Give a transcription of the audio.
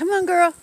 Come on, girl.